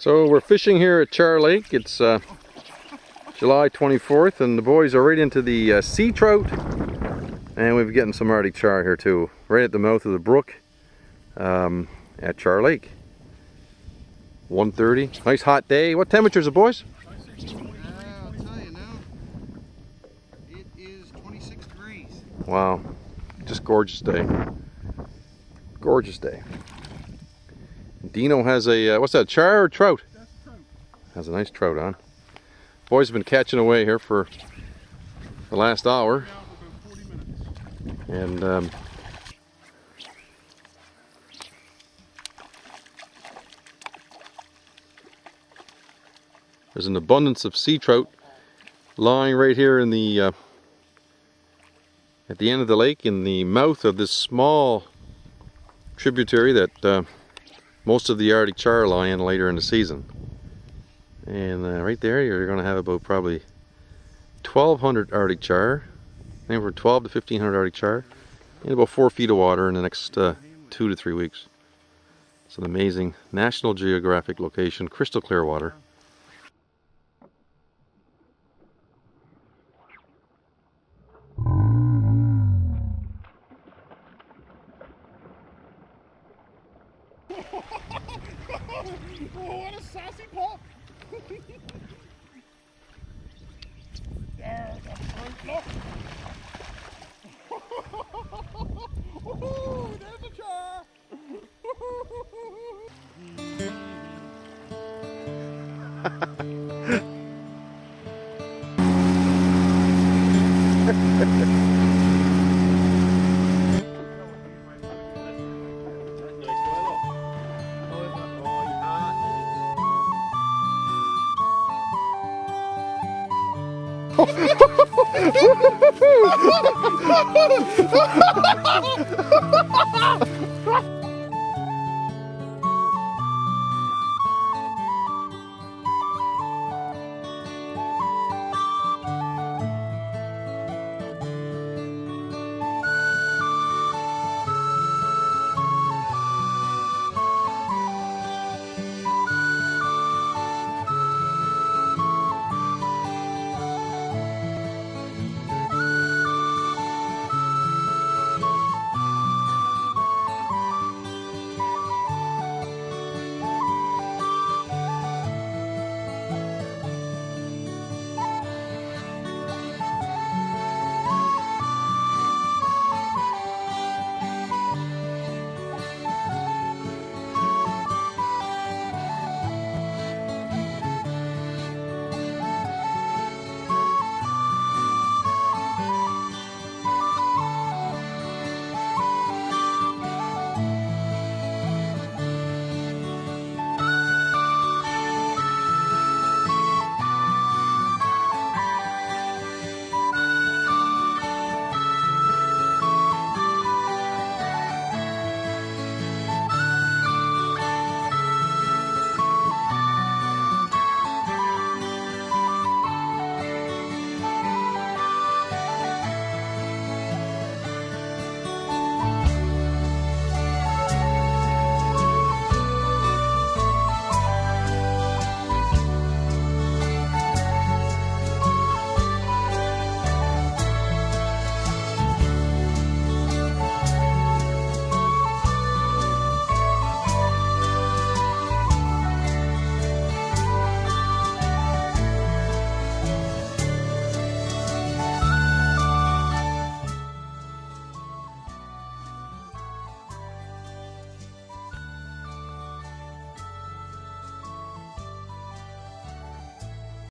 So we're fishing here at Char Lake. It's uh, July 24th and the boys are right into the uh, sea trout and we're getting some Arctic char here too, right at the mouth of the brook um, at Char Lake. 1.30, nice hot day. What temperatures it boys? I'll tell you now, it is 26 degrees. Wow, just gorgeous day. Gorgeous day. Dino has a, uh, what's that, char or trout? Trout. Has a nice trout on. Boys have been catching away here for the last hour. Now for about 40 minutes. And um, there's an abundance of sea trout lying right here in the uh, at the end of the lake in the mouth of this small tributary that uh, most of the Arctic char lie in later in the season. And uh, right there you're going to have about probably 1200 Arctic char anywhere from 12 to 1500 Arctic char in about four feet of water in the next uh, two to three weeks. It's an amazing National Geographic location, crystal clear water. Oh, what a sassy pup! There's a fruit, look! Ha ha ha!